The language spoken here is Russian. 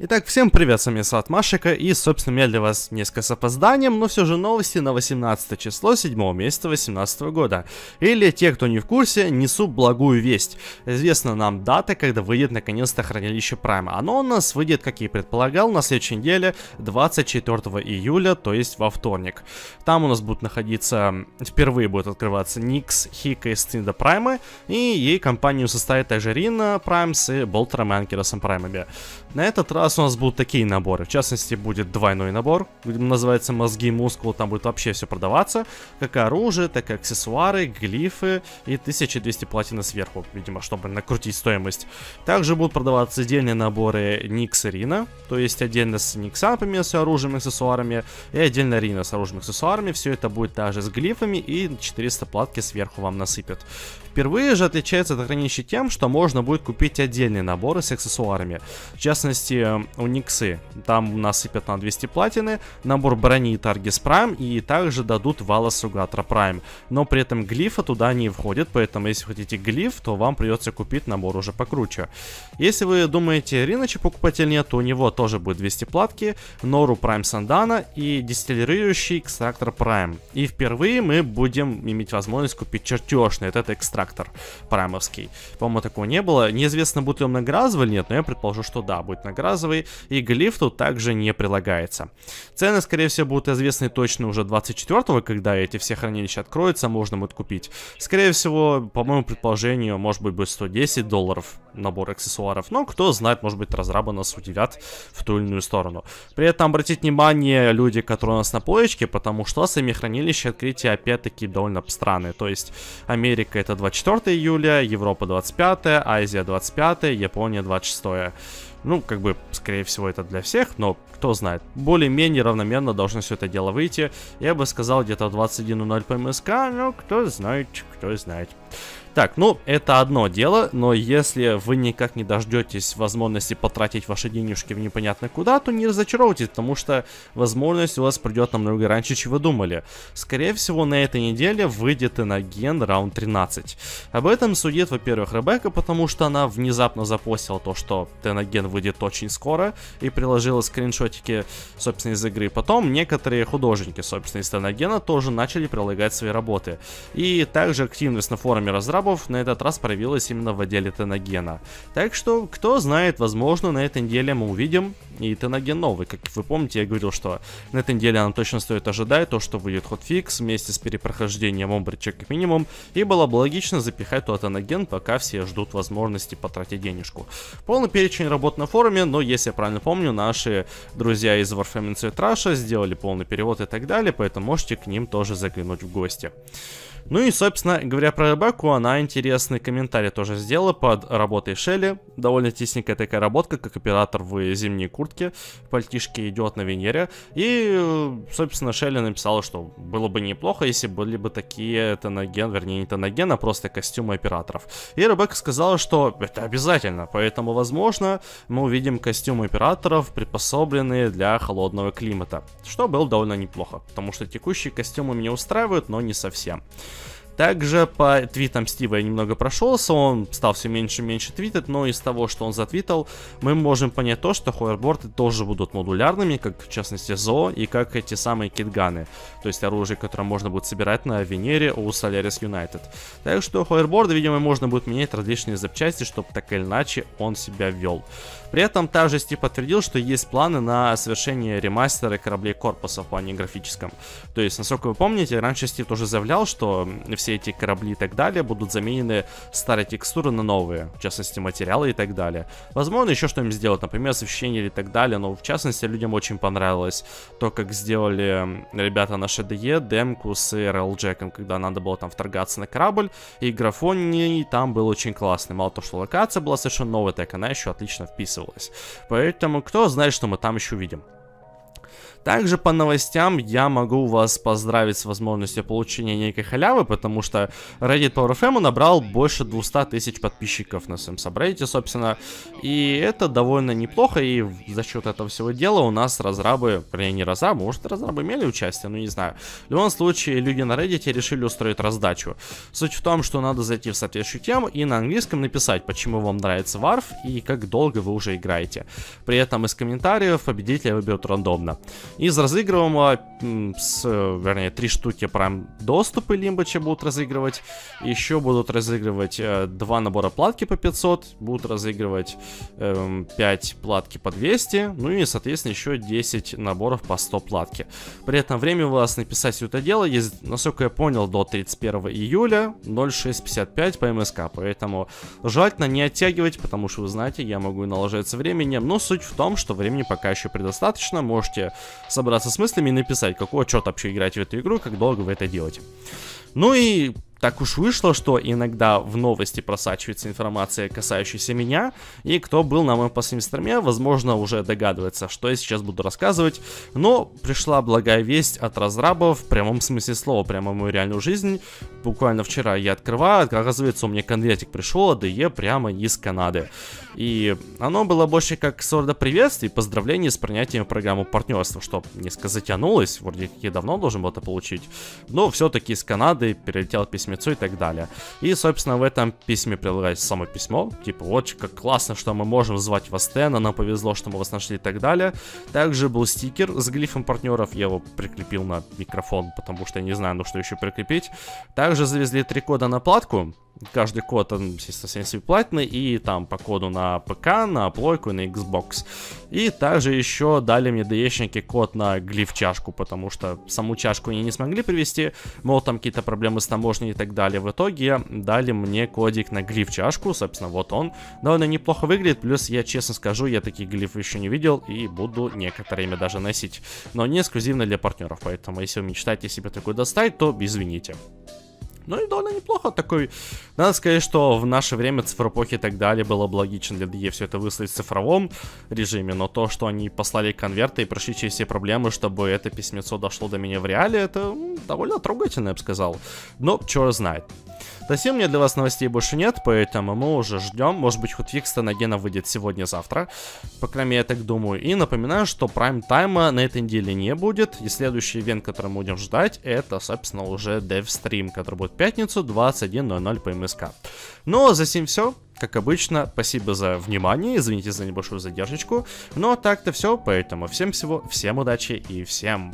Итак, всем привет, с вами Сад Машика, и, собственно, я для вас несколько с опозданием, но все же новости на 18 число 7 месяца 2018 года. Или, те, кто не в курсе, несу благую весть. Известна нам дата, когда выйдет наконец-то хранилище Прайма. Оно у нас выйдет, как и предполагал, на следующей неделе, 24 июля, то есть во вторник. Там у нас будут находиться, впервые будет открываться Никс, Хика и Стинда Праймы, и ей компанию составит также Рина Праймс и Болтером и Анкеросом Праймами. На этот раз у нас будут такие наборы. В частности, будет двойной набор, называется мозги мускул. Там будет вообще все продаваться. Как оружие, так и аксессуары, глифы и 1200 платины сверху, видимо, чтобы накрутить стоимость. Также будут продаваться отдельные наборы Никс и Рина. То есть отдельно с Никса, например, с оружием и аксессуарами. И отдельно Рина с оружием и аксессуарами. Все это будет также с глифами и 400 платки сверху вам насыпят. Впервые же отличается это хранилище тем, что можно будет купить отдельные наборы с аксессуарами. В частности, у Никсы там насыпят на 200 платины, набор брони Таргис Прайм и также дадут Вала Сугатра Прайм. Но при этом глифа туда не входит, поэтому если хотите глиф, то вам придется купить набор уже покруче. Если вы думаете Риночи покупать или нет, то у него тоже будет 200 платки, Нору Прайм Сандана и дистиллирующий экстрактор Прайм. И впервые мы будем иметь возможность купить чертежный, этот экстрактор трактор праймовский. По-моему, такого не было. Неизвестно, будет ли он многоразовый или нет, но я предположу, что да, будет многоразовый. И глиф тут также не прилагается. Цены, скорее всего, будут известны точно уже 24-го, когда эти все хранилища откроются, можно будет купить. Скорее всего, по моему предположению, может быть, будет 110 долларов набор аксессуаров. Но кто знает, может быть, разрабы нас удивят в ту или иную сторону. При этом обратить внимание люди, которые у нас на полочке, потому что сами хранилища открытия опять-таки довольно странные. То есть Америка это 24 24 июля, Европа 25, Азия 25, Япония 26. Ну, как бы, скорее всего, это для всех, но кто знает. Более-менее равномерно должно все это дело выйти. Я бы сказал, где-то 21.00 по МСК, но кто знает, кто знает. Так, ну, это одно дело, но если вы никак не дождетесь возможности потратить ваши денежки в непонятно куда, то не разочаровывайтесь, потому что возможность у вас придет намного раньше, чем вы думали. Скорее всего, на этой неделе выйдет Иноген раунд 13. Об этом судит, во-первых, Ребекка, потому что она внезапно запостила то, что Теноген выйдет очень скоро, и приложила скриншотики, собственно, из игры. Потом некоторые художники, собственно, из Теногена тоже начали прилагать свои работы. И также активность на форуме разработчиков разрабов на этот раз проявилась именно в отделе Теногена. Так что, кто знает, возможно, на этой неделе мы увидим и Теноген новый. Как вы помните, я говорил, что на этой неделе нам точно стоит ожидать то, что выйдет хотфикс вместе с перепрохождением Омбрича как минимум. И было бы логично запихать тот Теноген, пока все ждут возможности потратить денежку. Полный перечень работ на форуме, но если я правильно помню, наши друзья из Inside Russia сделали полный перевод и так далее, поэтому можете к ним тоже заглянуть в гости. Ну и, собственно, говоря про Ребекку, она интересный комментарий тоже сделала под работой Шелли. Довольно тесненькая такая работка, как оператор в зимней куртке. Пальтишки идет на Венере. И, собственно, Шелли написала, что было бы неплохо, если были бы такие тоноген, вернее, не тоноген, а просто костюмы операторов. И Ребекка сказала, что это обязательно, поэтому, возможно, мы увидим костюмы операторов, приспособленные для холодного климата. Что было довольно неплохо, потому что текущие костюмы меня устраивают, но не совсем. Также по твитам Стива я немного прошелся, он стал все меньше и меньше твитать, но из того, что он затвитал, мы можем понять то, что ховерборды тоже будут модулярными, как в частности ЗО и как эти самые китганы, то есть оружие, которое можно будет собирать на Венере у Solaris United. Так что ховерборды, видимо, можно будет менять различные запчасти, чтобы так или иначе он себя вел. При этом также Стив подтвердил, что есть планы на совершение ремастера кораблей корпуса в плане графическом. То есть, насколько вы помните, раньше Стив тоже заявлял, что все эти корабли и так далее будут заменены старые текстуры на новые, в частности материалы и так далее. Возможно, еще что-нибудь сделать, например, освещение и так далее, но в частности людям очень понравилось то, как сделали ребята на ШДЕ демку с RL Джеком, когда надо было там вторгаться на корабль, и графоний там был очень классный. Мало того, что локация была совершенно новая, так она еще отлично вписывалась. Поэтому кто знает, что мы там еще увидим. Также по новостям я могу вас поздравить с возможностью получения некой халявы, потому что Reddit PowerFM набрал больше 200 тысяч подписчиков на своем сабреддите, собственно, и это довольно неплохо, и за счет этого всего дела у нас разрабы, вернее не разрабы, может разрабы имели участие, ну не знаю. В любом случае, люди на Reddit решили устроить раздачу. Суть в том, что надо зайти в соответствующую тему и на английском написать, почему вам нравится Варф и как долго вы уже играете. При этом из комментариев победителя выберут рандомно. Из разыгрываемого, с, вернее, три штуки прям доступы Лимбача будут разыгрывать. Еще будут разыгрывать э, два набора платки по 500, будут разыгрывать э, 5 платки по 200, ну и, соответственно, еще 10 наборов по 100 платки. При этом время у вас написать все это дело есть, насколько я понял, до 31 июля 0655 по МСК, поэтому желательно не оттягивать, потому что, вы знаете, я могу наложиться временем, но суть в том, что времени пока еще предостаточно, можете собраться с мыслями и написать, какой отчет вообще играть в эту игру, как долго вы это делаете. Ну и так уж вышло, что иногда в новости просачивается информация, касающаяся меня, и кто был на моем последнем стриме, возможно, уже догадывается, что я сейчас буду рассказывать, но пришла благая весть от разрабов, в прямом смысле слова, прямо в мою реальную жизнь. Буквально вчера я открываю, оказывается, у меня конвертик пришел от прямо из Канады. И оно было больше как сорта приветствий, поздравлений с принятием программы партнерства, что несколько затянулось, вроде как я давно должен был это получить, но все-таки из Канады перелетел письмецо и так далее. И, собственно, в этом письме прилагается само письмо, типа, вот как классно, что мы можем звать вас Тена, нам повезло, что мы вас нашли и так далее. Также был стикер с глифом партнеров, я его прикрепил на микрофон, потому что я не знаю, ну что еще прикрепить. Также завезли три кода на платку, Каждый код, он, естественно, платный, и там по коду на ПК, на плойку на Xbox. И также еще дали мне ДЕшники код на глиф-чашку, потому что саму чашку они не смогли привести, мол, там какие-то проблемы с таможней и так далее. В итоге дали мне кодик на глиф-чашку, собственно, вот он. Довольно неплохо выглядит, плюс я честно скажу, я такие глифы еще не видел и буду некоторое время даже носить. Но не эксклюзивно для партнеров, поэтому если вы мечтаете себе такой достать, то извините. Ну и довольно неплохо такой. Надо сказать, что в наше время цифропохи и так далее было бы логично для DE все это выслать в цифровом режиме, но то, что они послали конверты и прошли через все проблемы, чтобы это письмецо дошло до меня в реале, это довольно трогательно, я бы сказал. Но черт знает. Совсем мне для вас новостей больше нет, поэтому мы уже ждем. Может быть, худфикс Танагена выйдет сегодня-завтра. По крайней мере, я так думаю. И напоминаю, что прайм-тайма на этой неделе не будет. И следующий ивент, который мы будем ждать, это, собственно, уже DevStream, который будет в пятницу 21.00 по МСК. Ну, а за сим все. Как обычно, спасибо за внимание, извините за небольшую задержечку. Но так-то все, поэтому всем всего, всем удачи и всем